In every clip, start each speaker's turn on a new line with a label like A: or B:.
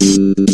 A: Mm-hmm.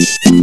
A: Mm-hmm.